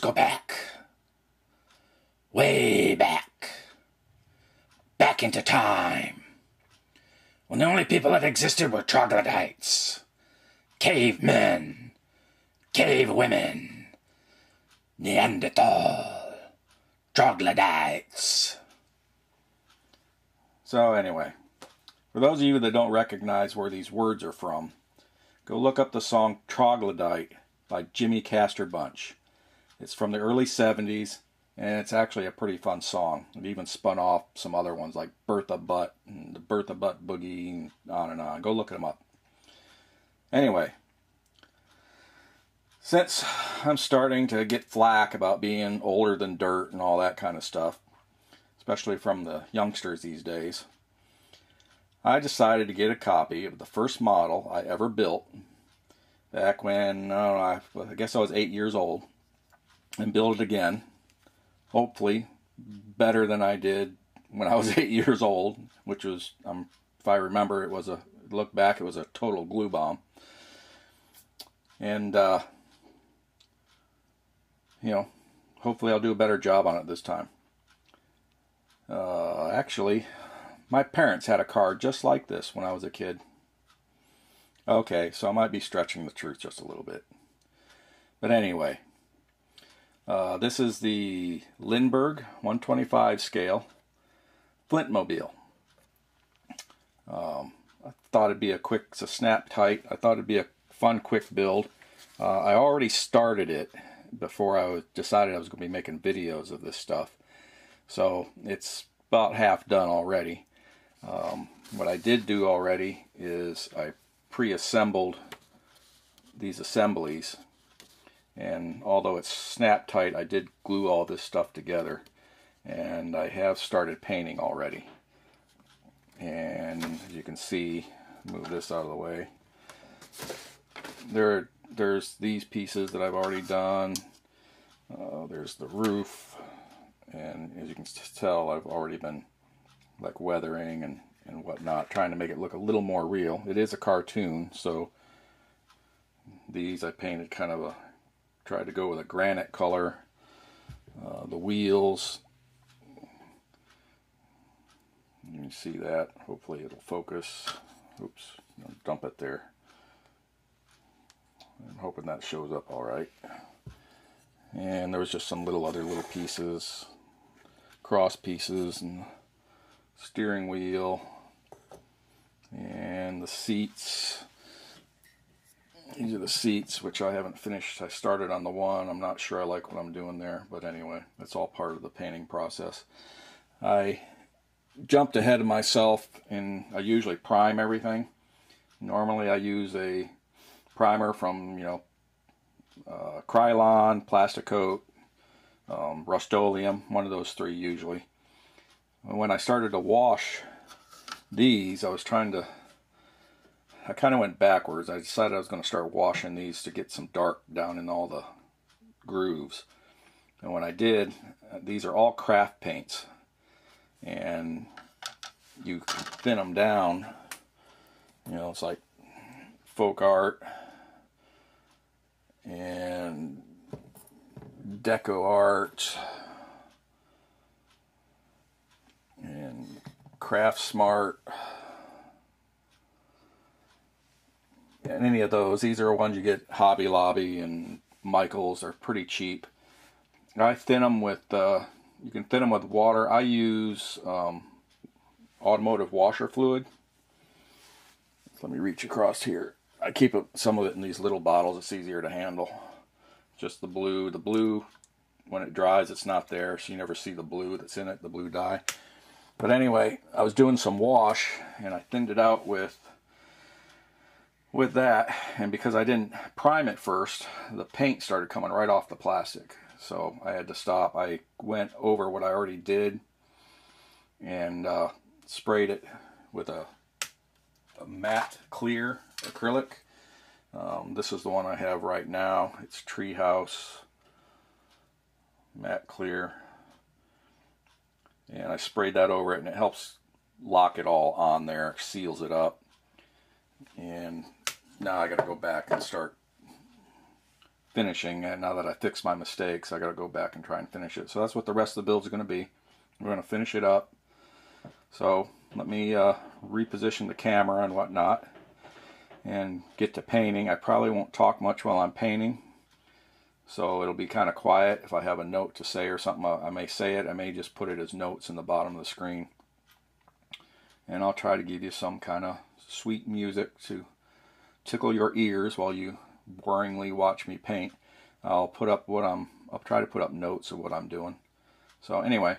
go back. Way back. Back into time. When the only people that existed were troglodytes, cavemen, cave women, Neanderthal, troglodytes. So, anyway, for those of you that don't recognize where these words are from, go look up the song Troglodyte by Jimmy Castor Bunch. It's from the early 70s, and it's actually a pretty fun song. It even spun off some other ones like Bertha Butt and the Bertha Butt Boogie, and on and on. Go look at them up. Anyway, since I'm starting to get flack about being older than dirt and all that kind of stuff, especially from the youngsters these days, I decided to get a copy of the first model I ever built back when I, know, I guess I was eight years old and build it again. Hopefully, better than I did when I was eight years old, which was, um, if I remember, it was a look back, it was a total glue bomb. And uh, you know, hopefully I'll do a better job on it this time. Uh, actually, my parents had a car just like this when I was a kid. Okay, so I might be stretching the truth just a little bit. But anyway, uh, this is the Lindberg 125 scale Flintmobile. Um, I thought it'd be a quick, it's a snap tight. I thought it'd be a fun, quick build. Uh, I already started it before I decided I was going to be making videos of this stuff. So it's about half done already. Um, what I did do already is I pre-assembled these assemblies and although it's snap tight I did glue all this stuff together. And I have started painting already. And as you can see move this out of the way. There there's these pieces that I've already done. Uh, there's the roof. And as you can tell I've already been like weathering and and whatnot, trying to make it look a little more real. It is a cartoon, so these I painted kind of a, tried to go with a granite color. Uh, the wheels, you can see that. Hopefully it'll focus. Oops, dump it there. I'm hoping that shows up all right. And there was just some little other little pieces, cross pieces, and steering wheel and the seats these are the seats which I haven't finished. I started on the one. I'm not sure I like what I'm doing there but anyway that's all part of the painting process. I jumped ahead of myself and I usually prime everything. Normally I use a primer from you know uh, Krylon, Plasti-Kote, um, Rust-Oleum, one of those three usually. When I started to wash these, I was trying to, I kind of went backwards. I decided I was going to start washing these to get some dark down in all the grooves. And when I did, uh, these are all craft paints. And you thin them down, you know, it's like folk art and deco art and Craft Smart, any of those. These are ones you get Hobby Lobby and Michaels. are pretty cheap. I thin them with, uh, you can thin them with water. I use um, automotive washer fluid. let me reach across here. I keep some of it in these little bottles. It's easier to handle. Just the blue. The blue, when it dries, it's not there, so you never see the blue that's in it, the blue dye. But anyway, I was doing some wash and I thinned it out with with that and because I didn't prime it first, the paint started coming right off the plastic. So I had to stop. I went over what I already did and uh, sprayed it with a, a matte clear acrylic. Um, this is the one I have right now. It's Treehouse matte clear and I sprayed that over it and it helps lock it all on there seals it up and now I got to go back and start finishing. And now that I fixed my mistakes, I got to go back and try and finish it. So that's what the rest of the build is going to be. We're going to finish it up. So let me uh, reposition the camera and whatnot and get to painting. I probably won't talk much while I'm painting. So it'll be kind of quiet. If I have a note to say or something, I may say it. I may just put it as notes in the bottom of the screen. And I'll try to give you some kind of sweet music to tickle your ears while you boringly watch me paint. I'll put up what I'm, I'll try to put up notes of what I'm doing. So anyway,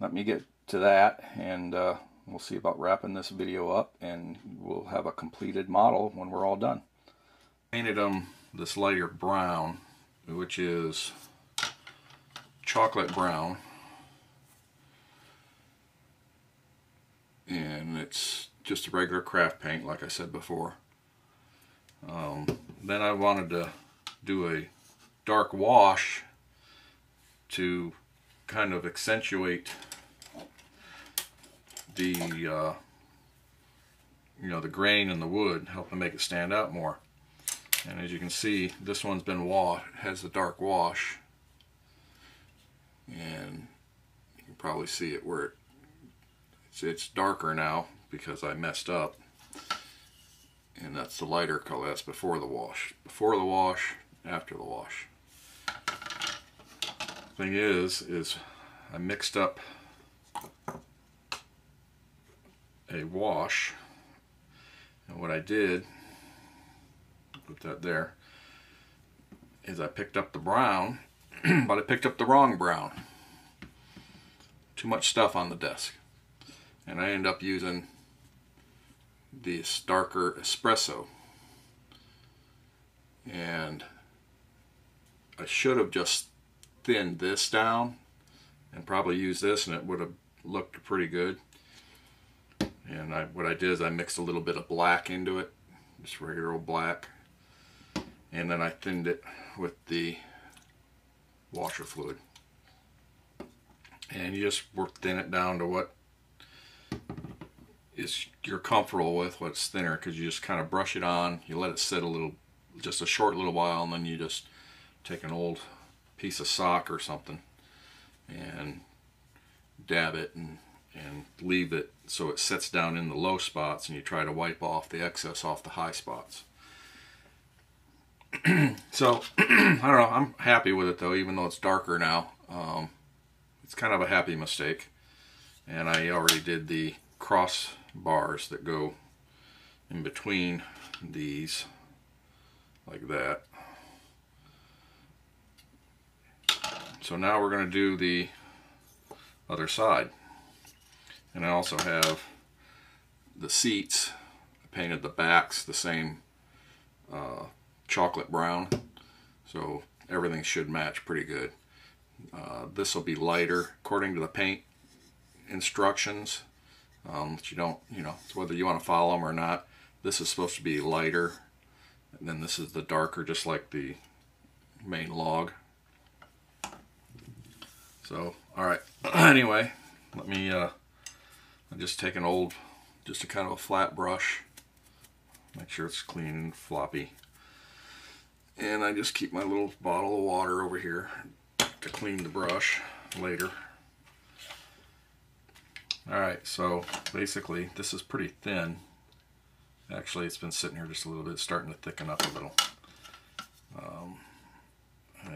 let me get to that and uh, we'll see about wrapping this video up and we'll have a completed model when we're all done. Painted them this lighter brown, which is chocolate brown. And it's just a regular craft paint, like I said before. Um, then I wanted to do a dark wash to kind of accentuate the uh, you know the grain in the wood, help to make it stand out more. And as you can see, this one's been washed, has a dark wash, and you can probably see it where it, it's, it's darker now because I messed up. And that's the lighter color. That's before the wash. Before the wash, after the wash. Thing is, is I mixed up a wash. And what I did, put that there, is I picked up the brown, but I picked up the wrong brown. Too much stuff on the desk. And I end up using this darker espresso. And I should have just thinned this down and probably used this and it would have looked pretty good. And I, what I did is I mixed a little bit of black into it, just regular old black. And then I thinned it with the washer fluid. And you just work thin it down to what is you're comfortable with, what's thinner, because you just kind of brush it on, you let it sit a little, just a short little while, and then you just take an old piece of sock or something and dab it and and leave it so it sets down in the low spots and you try to wipe off the excess off the high spots. so I don't know, I'm happy with it though, even though it's darker now. Um, it's kind of a happy mistake. And I already did the cross bars that go in between these like that. So now we're going to do the other side. And I also have the seats. I painted the backs the same uh, chocolate brown. So everything should match pretty good. Uh, this will be lighter according to the paint instructions. Um, you don't, you know, whether you want to follow them or not. This is supposed to be lighter. And then this is the darker, just like the main log. So, alright. anyway, let me uh, just take an old, just a kind of a flat brush, make sure it's clean and floppy. And I just keep my little bottle of water over here to clean the brush later. Alright, so basically this is pretty thin. Actually, it's been sitting here just a little bit, starting to thicken up a little. Um,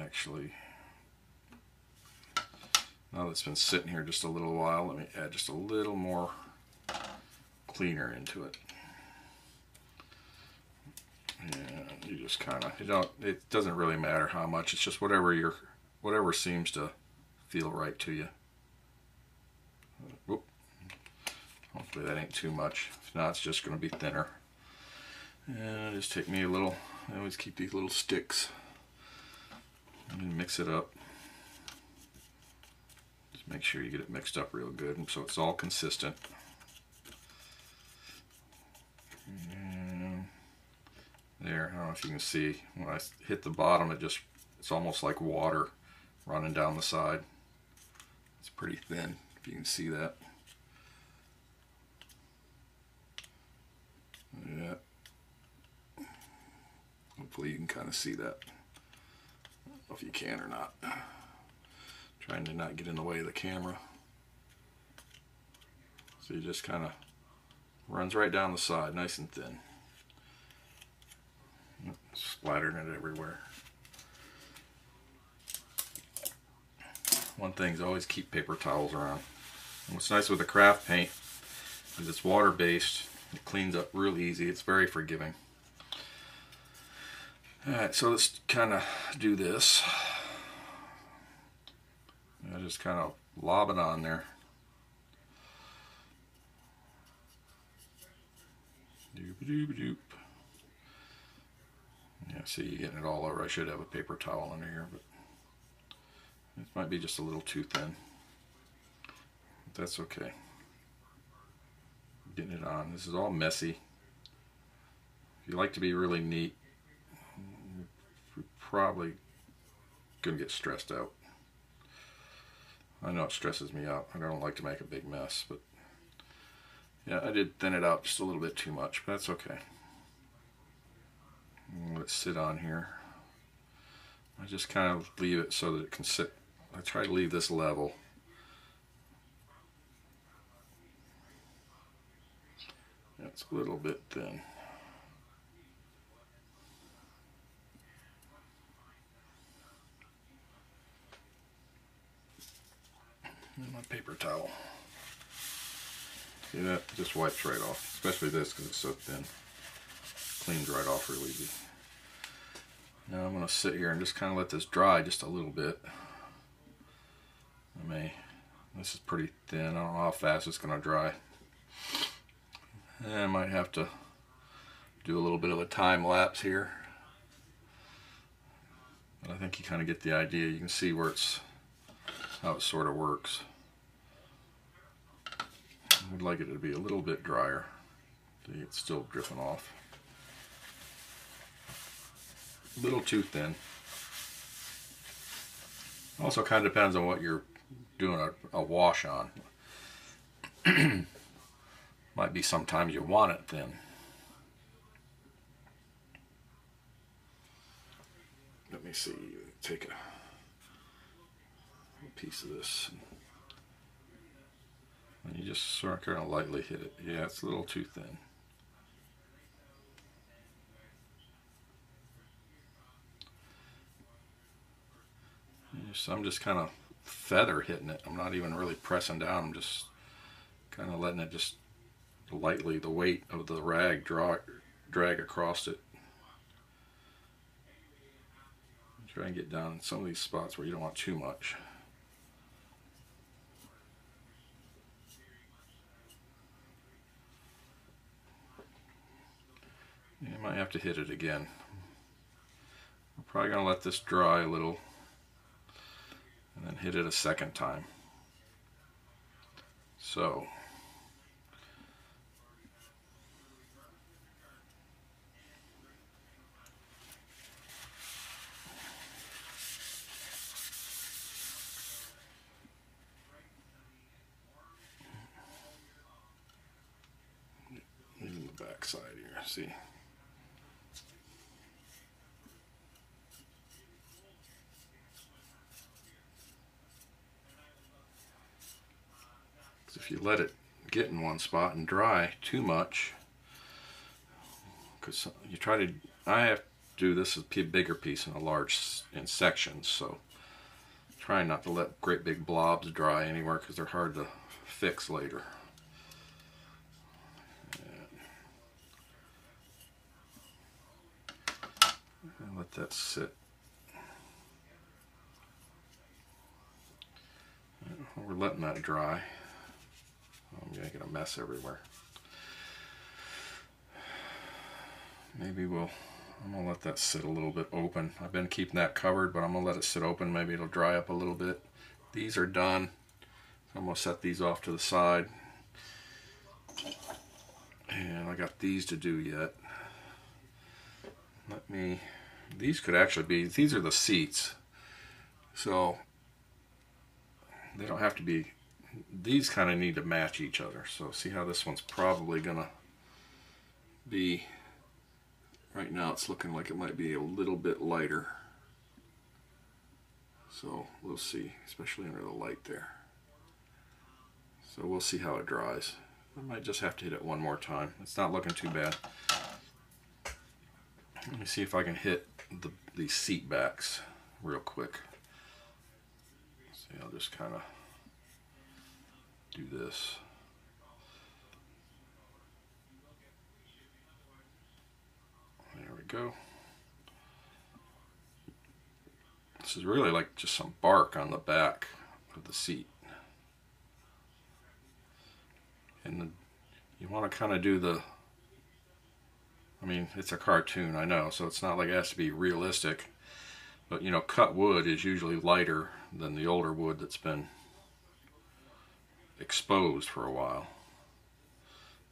actually, now that it's been sitting here just a little while, let me add just a little more cleaner into it. And you just kind of, you don't, it doesn't really matter how much, it's just whatever your, whatever seems to feel right to you. Hopefully that ain't too much. If not, it's just going to be thinner. And just take me a little, I always keep these little sticks and mix it up. Just make sure you get it mixed up real good so it's all consistent. And there, I don't know if you can see, when I hit the bottom, it just, it's almost like water running down the side. It's pretty thin, if you can see that. Yeah. Hopefully you can kind of see that. if you can or not. Trying to not get in the way of the camera. So you just kind of runs right down the side, nice and thin. Splattering it everywhere. One thing is always keep paper towels around. And what's nice with the craft paint is it's water based. It cleans up real easy. It's very forgiving. Alright, so let's kind of do this. I just kind of lob it on there. Doop doop doop. Yeah, see, getting it all over. I should have a paper towel under here, but it might be just a little too thin. But that's okay. Getting it on. This is all messy. If you like to be really neat, you're probably going to get stressed out. I know it stresses me out. I don't like to make a big mess, but yeah, I did thin it out just a little bit too much, but that's okay. Let it sit on here. I just kind of leave it so that it can sit. I try to leave this level. It's a little bit thin. And my paper towel. See that? Just wipes right off. Especially this because it's so thin. Cleans right off real easy. Now I'm going to sit here and just kind of let this dry just a little bit. I may, this is pretty thin. I don't know how fast it's going to dry. I might have to do a little bit of a time lapse here. But I think you kind of get the idea. You can see where it's, how it sort of works. I would like it to be a little bit drier. See, it's still dripping off. A little too thin. Also kind of depends on what you're doing a, a wash on. Might be sometimes you want it then. Let me see, take a piece of this. And you just sort of kind of lightly hit it. Yeah, it's a little too thin. So I'm just kind of feather hitting it. I'm not even really pressing down. I'm just kind of letting it just lightly, the weight of the rag draw, drag across it. Try and get down in some of these spots where you don't want too much. You might have to hit it again. We're probably going to let this dry a little and then hit it a second time. So, the back side here, see? if you let it get in one spot and dry too much, because you try to, I have to do this as a bigger piece in a large, in sections, so trying not to let great big blobs dry anywhere because they're hard to fix later. Let that sit. We're letting that dry. I'm going to get a mess everywhere. Maybe we'll, I'm gonna let that sit a little bit open. I've been keeping that covered, but I'm gonna let it sit open. Maybe it'll dry up a little bit. These are done. I'm gonna set these off to the side. And I got these to do yet. Let me, these could actually be, these are the seats. So they don't have to be these kind of need to match each other. So see how this one's probably gonna be, right now it's looking like it might be a little bit lighter. So we'll see, especially under the light there. So we'll see how it dries. I might just have to hit it one more time. It's not looking too bad. Let me see if I can hit the, these seat backs real quick. See, I'll just kind of do this. There we go. This is really like just some bark on the back of the seat. And the, you want to kind of do the, I mean, it's a cartoon, I know, so it's not like it has to be realistic. But, you know, cut wood is usually lighter than the older wood that's been exposed for a while.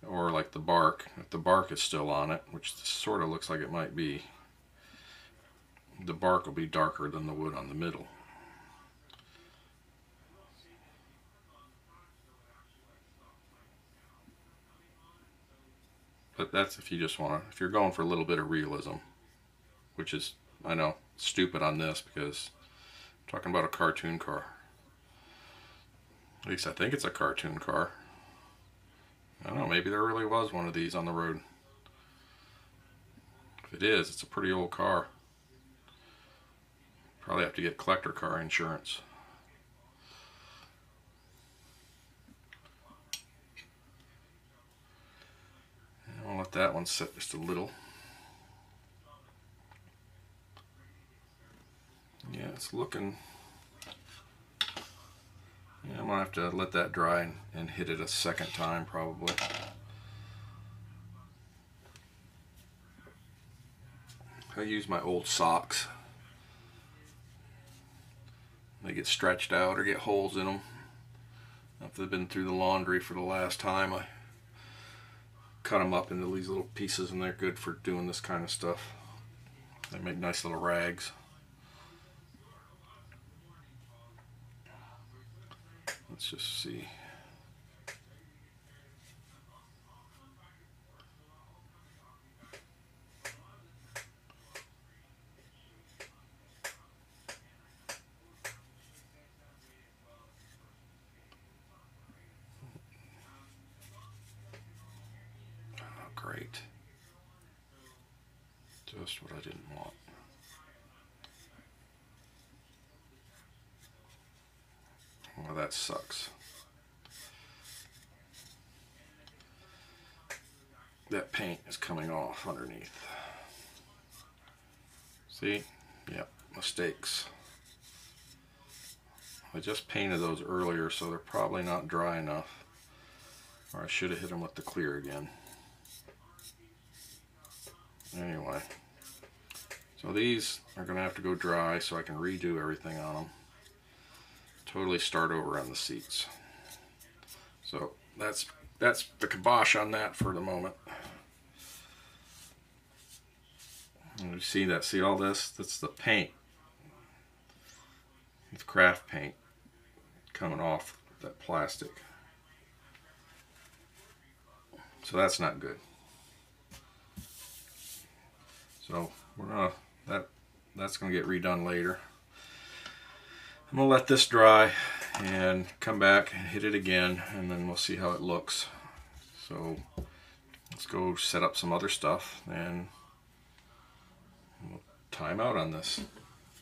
Or like the bark, if the bark is still on it, which sort of looks like it might be, the bark will be darker than the wood on the middle. But that's if you just want to, if you're going for a little bit of realism, which is, I know, stupid on this because I'm talking about a cartoon car. At least I think it's a cartoon car. I don't know, maybe there really was one of these on the road. If it is, it's a pretty old car. Probably have to get collector car insurance. I'll let that one sit just a little. Yeah, it's looking. Yeah, I'm gonna have to let that dry and, and hit it a second time probably. I use my old socks they get stretched out or get holes in them. If they've been through the laundry for the last time, I cut them up into these little pieces and they're good for doing this kind of stuff. They make nice little rags. Let's just see. great. Just what I didn't want. Well, that sucks. That paint is coming off underneath. See? Yep, mistakes. I just painted those earlier, so they're probably not dry enough. Or I should have hit them with the clear again. Anyway, so these are going to have to go dry so I can redo everything on them. Totally start over on the seats. So that's that's the kibosh on that for the moment. And you see that? See all this? That's the paint. It's craft paint coming off that plastic. So that's not good. So we're gonna that that's gonna get redone later. I'm gonna let this dry and come back and hit it again and then we'll see how it looks. So let's go set up some other stuff and we'll time out on this.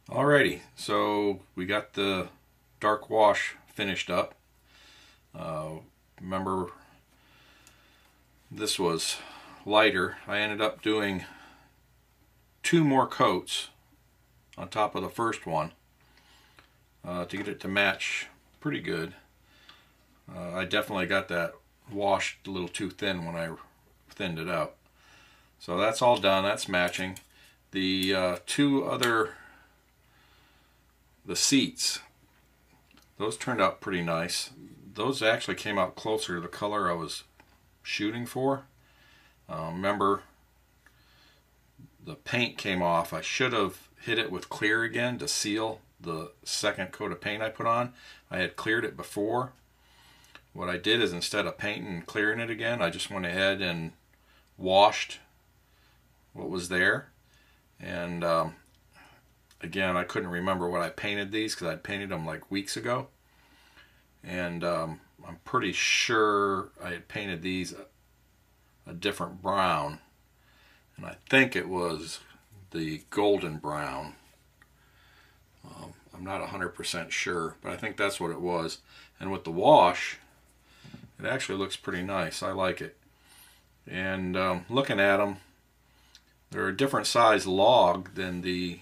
Alrighty, so we got the dark wash finished up. Uh, remember this was lighter. I ended up doing two more coats on top of the first one uh, to get it to match pretty good. Uh, I definitely got that washed a little too thin when I thinned it out. So that's all done, that's matching. The uh, two other, the seats, those turned out pretty nice. Those actually came out closer to the color I was shooting for. Uh, remember, the paint came off. I should have hit it with clear again to seal the second coat of paint I put on. I had cleared it before. What I did is instead of painting and clearing it again, I just went ahead and washed what was there. And um, again, I couldn't remember what I painted these because I painted them like weeks ago. And um, I'm pretty sure I had painted these a, a different brown. And I think it was the golden brown. Um, I'm not 100% sure, but I think that's what it was. And with the wash, it actually looks pretty nice. I like it. And um, looking at them, they're a different size log than the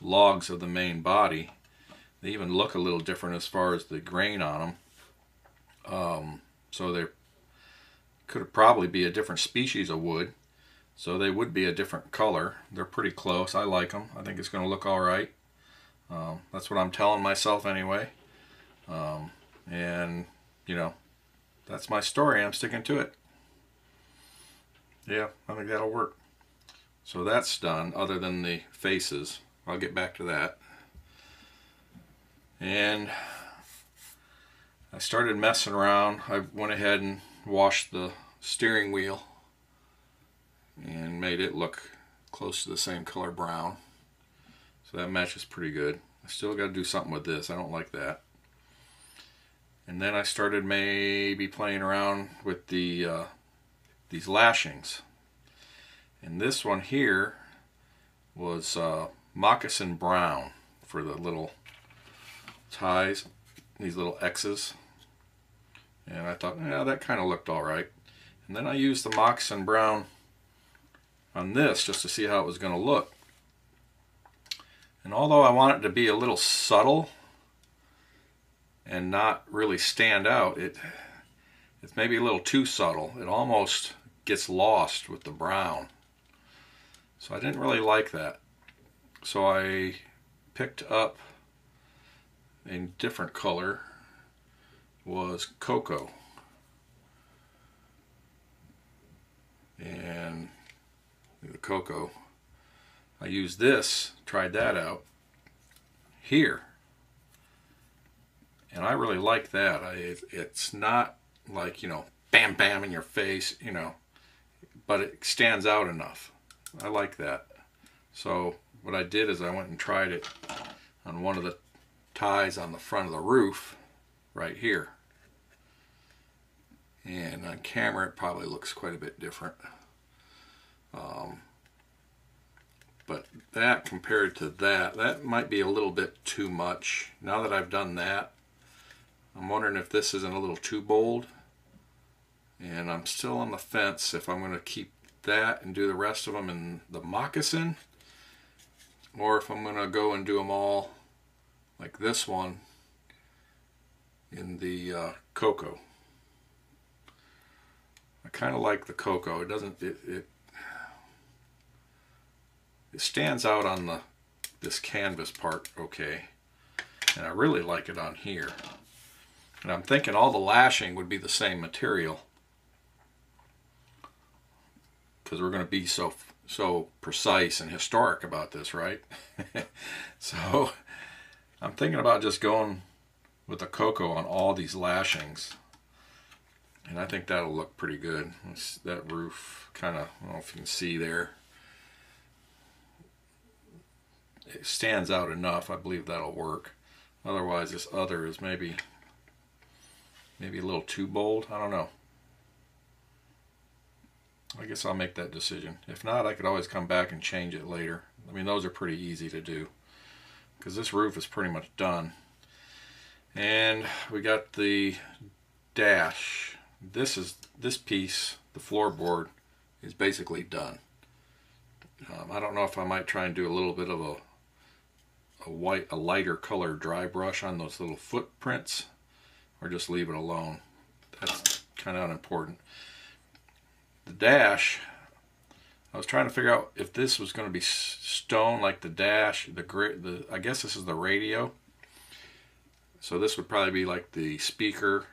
logs of the main body. They even look a little different as far as the grain on them. Um, so they could probably be a different species of wood. So they would be a different color. They're pretty close. I like them. I think it's going to look all right. Um, that's what I'm telling myself anyway. Um, and, you know, that's my story. I'm sticking to it. Yeah, I think that'll work. So that's done, other than the faces. I'll get back to that. And I started messing around. I went ahead and washed the steering wheel and made it look close to the same color brown. So that matches pretty good. I still got to do something with this. I don't like that. And then I started maybe playing around with the uh, these lashings. And this one here was uh, moccasin brown for the little ties, these little X's. And I thought, yeah, that kind of looked all right. And then I used the moccasin brown on this just to see how it was going to look. And although I want it to be a little subtle and not really stand out, it it's maybe a little too subtle. It almost gets lost with the brown. So I didn't really like that. So I picked up a different color was cocoa. And the cocoa. I used this, tried that out here. And I really like that. I, it, it's not like, you know, bam, bam in your face, you know, but it stands out enough. I like that. So what I did is I went and tried it on one of the ties on the front of the roof right here. And on camera it probably looks quite a bit different. Um, but that compared to that, that might be a little bit too much. Now that I've done that, I'm wondering if this isn't a little too bold. And I'm still on the fence if I'm going to keep that and do the rest of them in the moccasin or if I'm going to go and do them all like this one in the uh, cocoa. I kind of like the cocoa. It doesn't it, it it stands out on the this canvas part okay. And I really like it on here. And I'm thinking all the lashing would be the same material because we're going to be so so precise and historic about this, right? so I'm thinking about just going with the cocoa on all these lashings. And I think that'll look pretty good. That roof kind of, I don't know if you can see there. It stands out enough. I believe that'll work. Otherwise, this other is maybe, maybe a little too bold. I don't know. I guess I'll make that decision. If not, I could always come back and change it later. I mean, those are pretty easy to do because this roof is pretty much done. And we got the dash. This is this piece, the floorboard, is basically done. Um, I don't know if I might try and do a little bit of a a white, a lighter color dry brush on those little footprints, or just leave it alone. That's kind of unimportant the dash, I was trying to figure out if this was going to be stone like the dash, the the I guess this is the radio. So this would probably be like the speaker,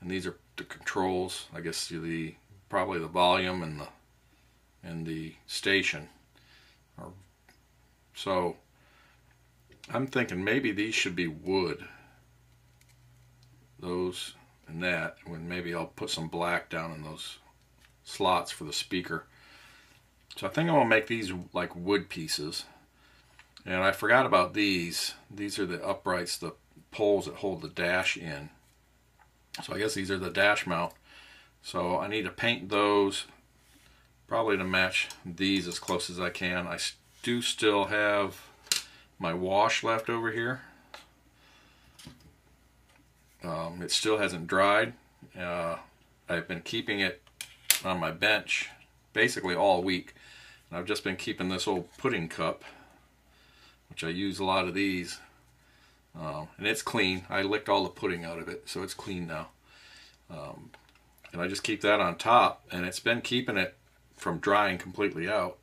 and these are the controls. I guess the probably the volume and the and the station. So I'm thinking maybe these should be wood. Those and that. When maybe I'll put some black down in those slots for the speaker. So I think I'm going to make these like wood pieces. And I forgot about these. These are the uprights, the poles that hold the dash in. So I guess these are the dash mount. So I need to paint those probably to match these as close as I can. I do still have my wash left over here. Um, it still hasn't dried. Uh, I've been keeping it on my bench basically all week. And I've just been keeping this old pudding cup, which I use a lot of these. Um, and it's clean. I licked all the pudding out of it, so it's clean now. Um, and I just keep that on top, and it's been keeping it from drying completely out.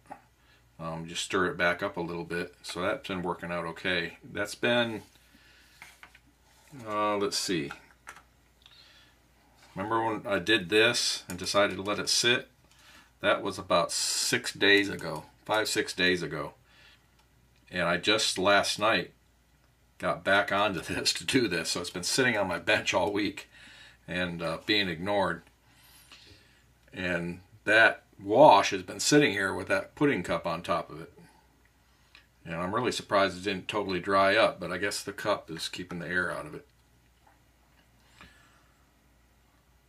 Um, just stir it back up a little bit. So that's been working out okay. That's been, uh, let's see. Remember when I did this and decided to let it sit? That was about six days ago, five, six days ago. And I just last night got back onto this to do this. So it's been sitting on my bench all week and uh, being ignored. And that wash has been sitting here with that pudding cup on top of it. And I'm really surprised it didn't totally dry up, but I guess the cup is keeping the air out of it.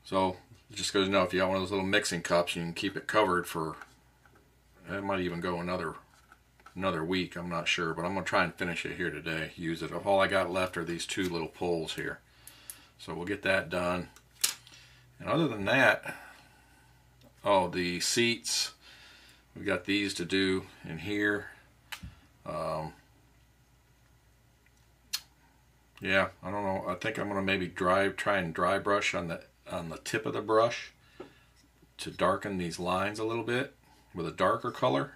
So just goes to know if you got one of those little mixing cups, you can keep it covered for. It might even go another another week. I'm not sure, but I'm gonna try and finish it here today. Use it. All I got left are these two little poles here, so we'll get that done. And other than that, oh, the seats. We got these to do in here. Um, yeah, I don't know. I think I'm gonna maybe dry, try and dry brush on the on the tip of the brush to darken these lines a little bit with a darker color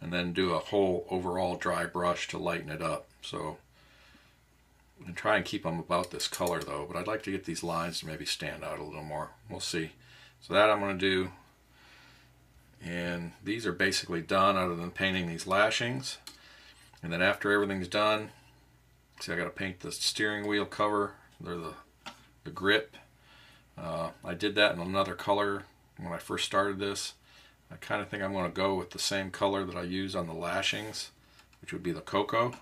and then do a whole overall dry brush to lighten it up so and try and keep them about this color though but I'd like to get these lines to maybe stand out a little more we'll see so that I'm going to do and these are basically done other than painting these lashings and then after everything's done see I got to paint the steering wheel cover they're the the grip uh, I did that in another color when I first started this. I kind of think I'm going to go with the same color that I use on the lashings, which would be the cocoa,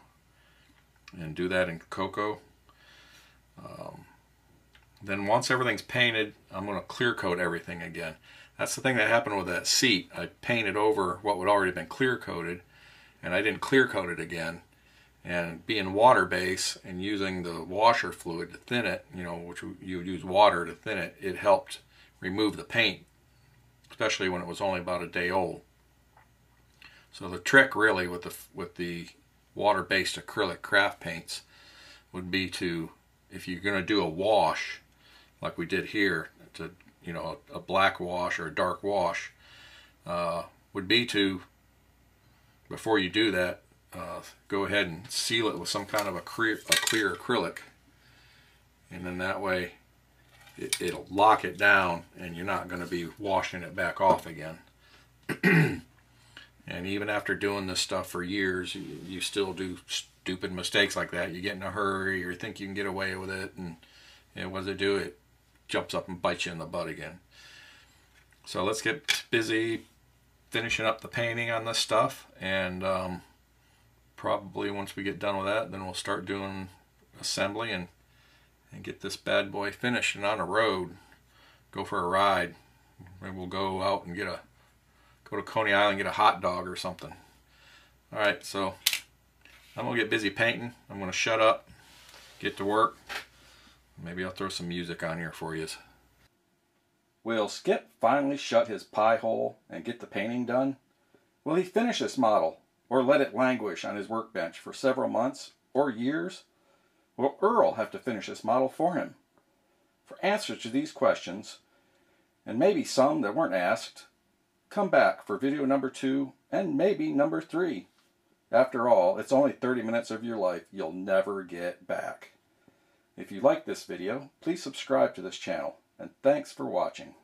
and do that in cocoa. Um, then once everything's painted, I'm going to clear coat everything again. That's the thing that happened with that seat. I painted over what would already been clear coated, and I didn't clear coat it again and being water based and using the washer fluid to thin it, you know, which you would use water to thin it, it helped remove the paint, especially when it was only about a day old. So the trick really with the with the water based acrylic craft paints would be to if you're going to do a wash like we did here to you know a, a black wash or a dark wash uh, would be to before you do that uh, go ahead and seal it with some kind of a clear, a clear acrylic. And then that way it, will lock it down and you're not going to be washing it back off again. And even after doing this stuff for years you, you, still do stupid mistakes like that. You get in a hurry or think you can get away with it and, and what does it do? It jumps up and bites you in the butt again so let's get busy finishing up the painting on this stuff and um, probably once we get done with that, then we'll start doing assembly and and get this bad boy finished and on a road. Go for a ride. Maybe we'll go out and get a go to Coney Island get a hot dog or something. All right, so I'm gonna get busy painting. I'm gonna shut up, get to work. Maybe I'll throw some music on here for you. Will Skip finally shut his pie hole and get the painting done? Will he finish this model or let it languish on his workbench for several months or years? Will Earl have to finish this model for him? For answers to these questions, and maybe some that weren't asked, come back for video number two and maybe number three. After all, it's only 30 minutes of your life you'll never get back. If you like this video, please subscribe to this channel, and thanks for watching.